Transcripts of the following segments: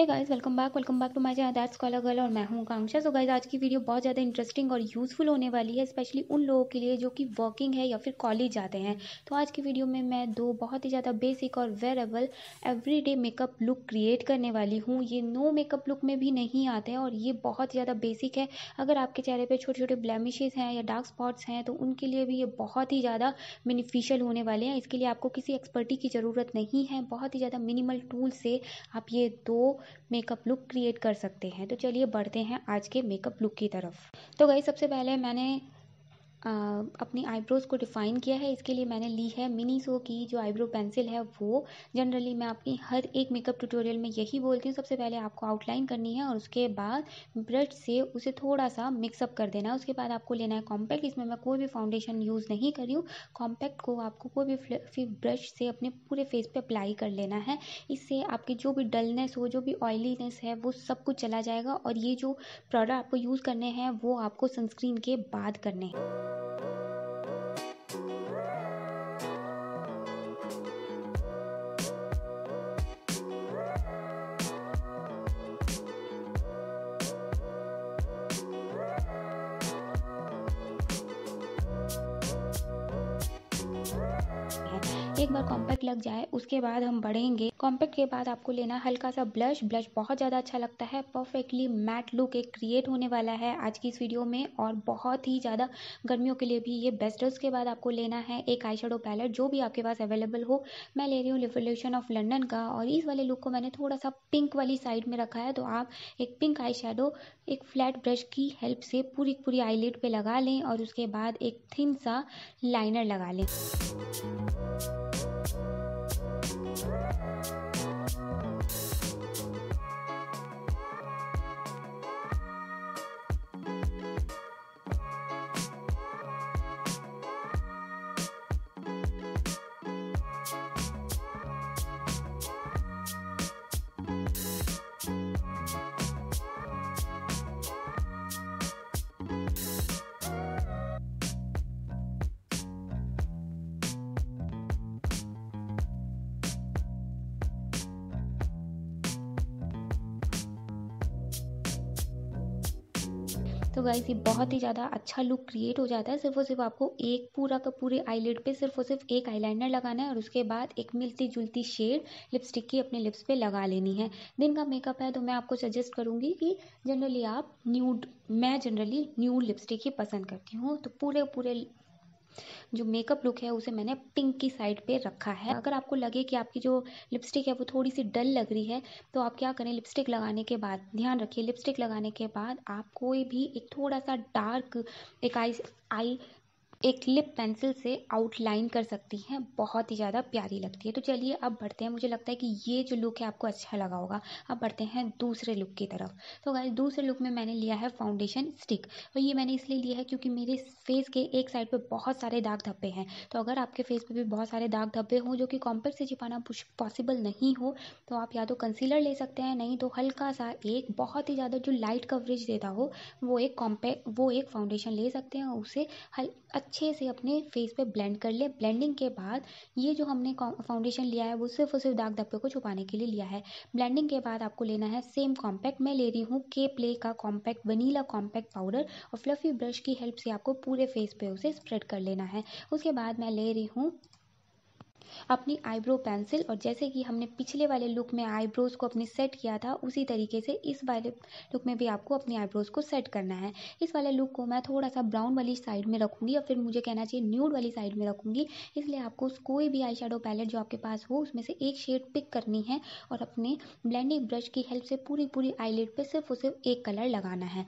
Hey guys welcome back welcome back to my channel that's collar girl और मैं हूँ Kanksha. So guys आज की वीडियो बहुत ज़्यादा इंटरेस्टिंग और यूज़फुल होने वाली है स्पेशली उन लोगों के लिए जो कि वर्किंग है या फिर कॉलेज जाते हैं. तो आज की वीडियो में मैं दो बहुत ही ज़्यादा बेसिक और wearable everyday makeup look create करने वाली हूँ. ये नो मेकअप लुक में भी नहीं आते हैं और ये बहुत ज़्यादा बेसिक है. अगर आपके चेहरे पर छोटे छोटे ब्लैमिशेज़ हैं या डार्क स्पॉट्स हैं तो उनके लिए भी ये बहुत ही ज़्यादा बेनिफिशियल होने वाले हैं. इसके लिए आपको किसी एक्सपर्टी की ज़रूरत नहीं है. बहुत ही ज़्यादा मिनिमल टूल से आप ये दो मेकअप लुक क्रिएट कर सकते हैं। तो चलिए बढ़ते हैं आज के मेकअप लुक की तरफ़। तो गई सबसे पहले मैंने अपनी आईब्रोज़ को डिफ़ाइन किया है, इसके लिए मैंने ली है मिनी सो की जो आईब्रो पेंसिल है वो। जनरली मैं अपनी हर एक मेकअप ट्यूटोरियल में यही बोलती हूँ, सबसे पहले आपको आउटलाइन करनी है और उसके बाद ब्रश से उसे थोड़ा सा मिक्सअप कर देना है। उसके बाद आपको लेना है कॉम्पैक्ट इसमें मैं कोई भी फाउंडेशन यूज़ नहीं कर रही हूँ। कॉम्पैक्ट को आपको कोई भी फिर ब्रश से अपने पूरे फेस पर अप्लाई कर लेना है। इससे आपकी जो भी डलनेस हो, जो भी ऑयलीनेस है, वो सब कुछ चला जाएगा और ये जो प्रोडक्ट आपको यूज़ करने हैं, वो आपको सनस्क्रीन के बाद करने हैं। एक बार कॉम्पैक्ट लग जाए उसके बाद हम बढ़ेंगे कॉम्पैक्ट के बाद आपको लेना हल्का सा ब्लश ब्लश बहुत ज़्यादा अच्छा लगता है. परफेक्टली मैट लुक एक क्रिएट होने वाला है आज की इस वीडियो में और बहुत ही ज़्यादा गर्मियों के लिए भी ये बेस्ट है उसके बाद आपको लेना है एक आई पैलेट जो भी आपके पास अवेलेबल हो. मैं ले रही हूँ रिवोल्यूशन ऑफ़ लंडन का और इस वाले लुक को मैंने थोड़ा सा पिंक वाली साइड में रखा है तो आप एक पिंक आई एक फ्लैट ब्रश की हेल्प से पूरी पूरी आई पे लगा लें और उसके बाद एक थिन सा लाइनर लगा लें। Thank you. तो गाइस ये बहुत ही ज़्यादा अच्छा लुक क्रिएट हो जाता है। सिर्फ़ और सिर्फ़ आपको एक पूरा का पूरे आईलिड पे सिर्फ़ और सिर्फ़ एक आईलाइनर लगाना है और उसके बाद एक मिलती जुलती शेड लिपस्टिक की अपने लिप्स पे लगा लेनी है। दिन का मेकअप है तो मैं आपको सजेस्ट करूँगी कि जनरली आप न्यूड मैं जनरली न्यू लिपस्टिक ही पसंद करती हूँ। तो पूरे पूरे जो मेकअप लुक है, उसे मैंने पिंक की साइड पे रखा है। अगर आपको लगे कि आपकी जो लिपस्टिक है, वो थोड़ी सी डल लग रही है तो आप क्या करें लिपस्टिक लगाने के बाद, ध्यान रखिए लिपस्टिक लगाने के बाद आप कोई भी एक थोड़ा सा डार्क एक आई आई एक लिप पेंसिल से आउटलाइन कर सकती हैं, बहुत ही ज़्यादा प्यारी लगती है। तो चलिए अब बढ़ते हैं। मुझे लगता है कि ये जो लुक है आपको अच्छा लगा होगा। अब बढ़ते हैं दूसरे लुक की तरफ़। तो गाइस दूसरे लुक में मैंने लिया है फाउंडेशन स्टिक और ये मैंने इसलिए लिया है क्योंकि मेरे फेस के एक साइड पर बहुत सारे दाग धब्बे हैं। तो अगर आपके फेस पर भी बहुत सारे दाग धब्बे हों जो कि कॉम्पैक्ट से छिपाना पॉसिबल नहीं हो तो आप या तो कंसीलर ले सकते हैं, नहीं तो हल्का सा एक बहुत ही ज़्यादा जो लाइट कवरेज देता हो, वो एक कॉम्पैक्ट वो एक फाउंडेशन ले सकते हैं और उसे हल अच्छे से अपने फेस पे ब्लेंड कर ले। ब्लेंडिंग के बाद ये जो हमने फाउंडेशन लिया है, वो सिर्फ़ और सिर्फ़ दाग धब्बे को छुपाने के लिए लिया है। ब्लेंडिंग के बाद आपको लेना है सेम कॉम्पैक्ट मैं ले रही हूँ के प्ले का कॉम्पैक्ट वनीला कॉम्पैक्ट पाउडर और फ्लफी ब्रश की हेल्प से आपको पूरे फेस पे उसे स्प्रेड कर लेना है। उसके बाद मैं ले रही हूँ अपनी आईब्रो पेंसिल और जैसे कि हमने पिछले वाले लुक में आईब्रोज़ को अपने सेट किया था, उसी तरीके से इस वाले लुक में भी आपको अपनी आईब्रोज़ को सेट करना है। इस वाले लुक को मैं थोड़ा सा ब्राउन वाली साइड में रखूँगी या फिर मुझे कहना चाहिए न्यूड वाली साइड में रखूँगी। इसलिए आपको कोई भी आई पैलेट जो आपके पास हो, उसमें से एक शेड पिक करनी है और अपने ब्लेंडिंग ब्रश की हेल्प से पूरी पूरी आईलेट पर सिर्फ़ और सिर्फ़ एक कलर लगाना है।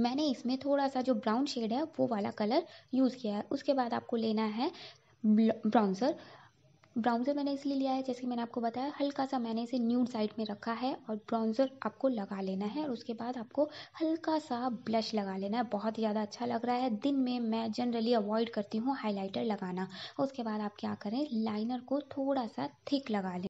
मैंने इसमें थोड़ा सा जो ब्राउन शेड है, वो वाला कलर यूज़ किया है। उसके बाद आपको लेना है ब्राउन्सर ब्राउज़र मैंने इसलिए लिया है, जैसे कि मैंने आपको बताया हल्का सा मैंने इसे न्यूड साइड में रखा है और ब्राउज़र आपको लगा लेना है और उसके बाद आपको हल्का सा ब्लश लगा लेना है। बहुत ही ज़्यादा अच्छा लग रहा है। दिन में मैं जनरली अवॉइड करती हूँ हाइलाइटर लगाना। उसके बाद आप क्या करें लाइनर को थोड़ा सा थिक लगा लें।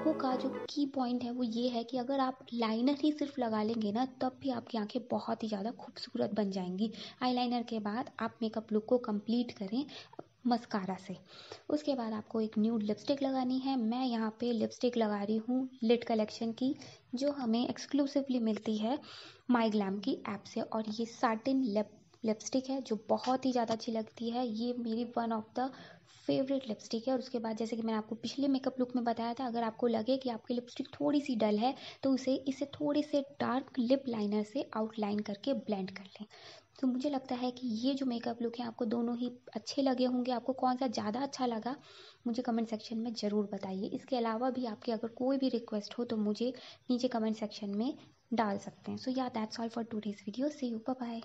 आँखों का जो की पॉइंट है वो ये है कि अगर आप लाइनर ही सिर्फ़ लगा लेंगे ना, तब भी आपकी आँखें बहुत ही ज़्यादा खूबसूरत बन जाएँगी। आईलाइनर के बाद आप मेकअप लुक को कंप्लीट करें मस्कारा से। उसके बाद आपको एक न्यूड लिपस्टिक लगानी है। मैं यहाँ पे लिपस्टिक लगा रही हूँ लिट कलेक्शन की, जो हमें एक्सक्लूसिवली मिलती है माई ग्लैम की ऐप से। और ये साटिन लिप लिपस्टिक है, जो बहुत ही ज़्यादा अच्छी लगती है। ये मेरी one of the favourite lipstick है और उसके बाद जैसे कि मैंने आपको पिछले मेकअप लुक में बताया था, अगर आपको लगे कि आपकी लिपस्टिक थोड़ी सी डल है तो उसे, इसे थोड़े से डार्क लिप लाइनर से आउटलाइन करके ब्लेंड कर लें। तो मुझे लगता है कि ये जो मेकअप लुक है, आपको दोनों ही अच्छे लगे होंगे। आपको कौन सा ज़्यादा अच्छा लगा, मुझे कमेंट सेक्शन में ज़रूर बताइए। इसके अलावा भी आपकी अगर कोई भी रिक्वेस्ट हो तो मुझे नीचे कमेंट सेक्शन में डाल सकते हैं। सो या that's all for today's video see you bye